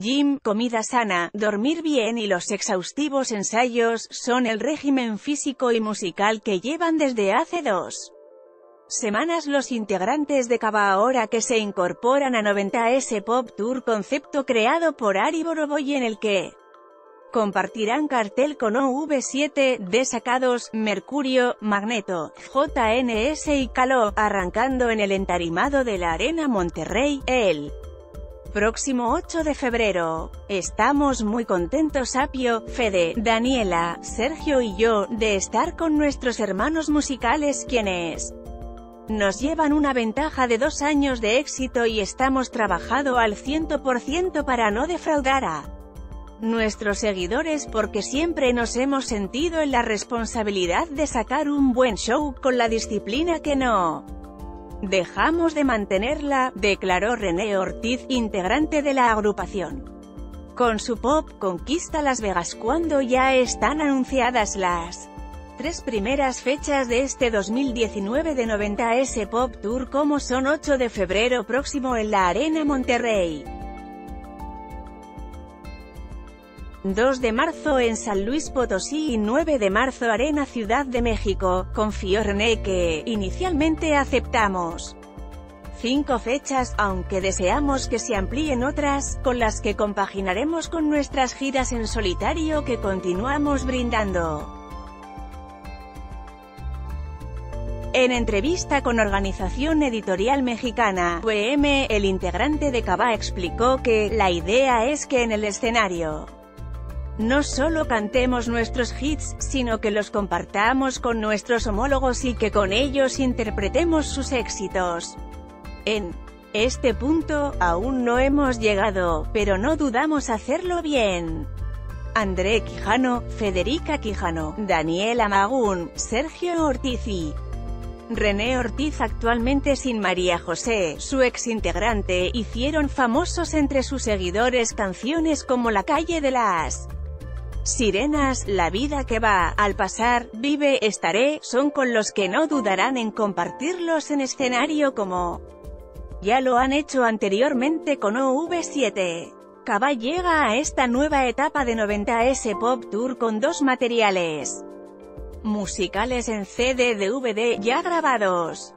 Gym, comida sana, dormir bien y los exhaustivos ensayos, son el régimen físico y musical que llevan desde hace dos semanas los integrantes de Cava ahora que se incorporan a 90S Pop Tour concepto creado por Ari Boroboy en el que compartirán cartel con OV7, Desacados, Mercurio, Magneto, JNS y Caló, arrancando en el entarimado de la Arena Monterrey, el Próximo 8 de febrero. Estamos muy contentos Apio, Fede, Daniela, Sergio y yo, de estar con nuestros hermanos musicales quienes nos llevan una ventaja de dos años de éxito y estamos trabajando al 100% para no defraudar a nuestros seguidores porque siempre nos hemos sentido en la responsabilidad de sacar un buen show con la disciplina que no Dejamos de mantenerla, declaró René Ortiz, integrante de la agrupación. Con su pop, conquista Las Vegas cuando ya están anunciadas las tres primeras fechas de este 2019 de 90S Pop Tour como son 8 de febrero próximo en la Arena Monterrey. 2 de marzo en San Luis Potosí y 9 de marzo Arena Ciudad de México, confió René que, inicialmente aceptamos cinco fechas, aunque deseamos que se amplíen otras, con las que compaginaremos con nuestras giras en solitario que continuamos brindando. En entrevista con Organización Editorial Mexicana, UEM, el integrante de Cava explicó que, la idea es que en el escenario no solo cantemos nuestros hits, sino que los compartamos con nuestros homólogos y que con ellos interpretemos sus éxitos. En este punto, aún no hemos llegado, pero no dudamos hacerlo bien. André Quijano, Federica Quijano, Daniela Magún, Sergio Ortiz y René Ortiz actualmente sin María José, su ex integrante, hicieron famosos entre sus seguidores canciones como La calle de las Sirenas, La vida que va, Al pasar, Vive, Estaré, son con los que no dudarán en compartirlos en escenario como ya lo han hecho anteriormente con OV7. Cava llega a esta nueva etapa de 90S Pop Tour con dos materiales musicales en CD DVD ya grabados.